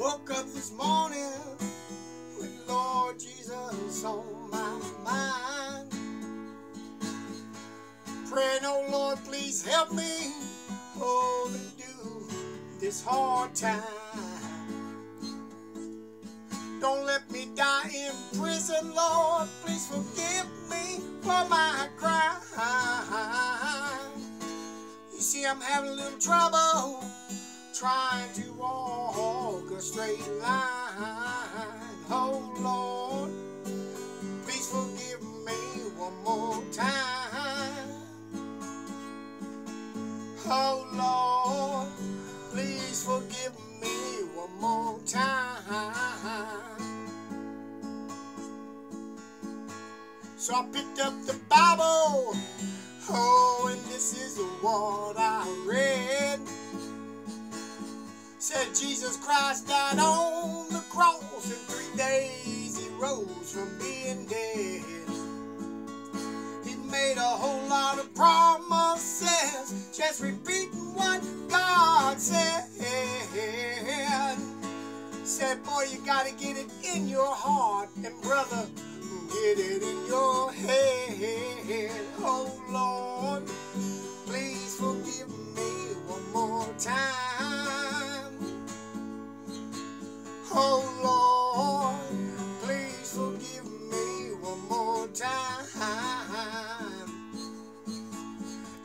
this morning with Lord Jesus on my mind. Praying, oh Lord, please help me hold and do this hard time. Don't let me die in prison, Lord. Please forgive me for my crime. You see, I'm having a little trouble trying to walk a straight line. Oh Lord, please forgive me one more time. Oh Lord, please forgive me one more time. So I picked up the Bible. Oh, and this is what I read. Said Jesus Christ died on the cross, and three days he rose from being dead. He made a whole lot of promises, just repeating what God said. Said, boy, you gotta get it in your heart, and brother, get it in your head. Oh Lord, please forgive me one more time.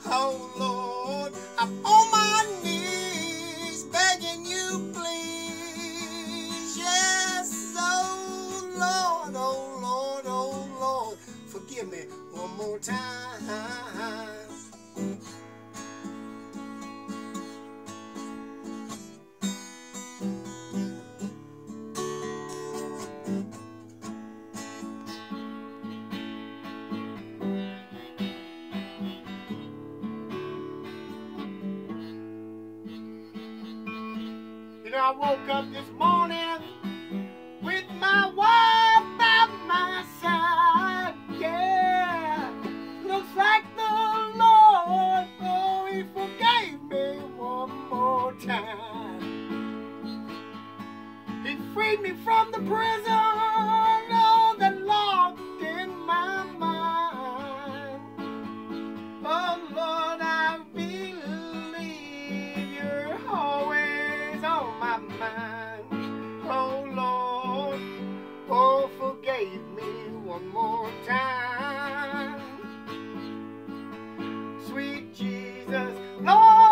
Oh Lord, I'm on my knees begging you, please. Yes, oh Lord, oh Lord, oh Lord, forgive me one more time. I woke up this morning freed me from the prison, oh, that locked in my mind. Oh Lord, I believe you're always on my mind. Oh Lord, oh forgive me one more time. Sweet Jesus, Lord.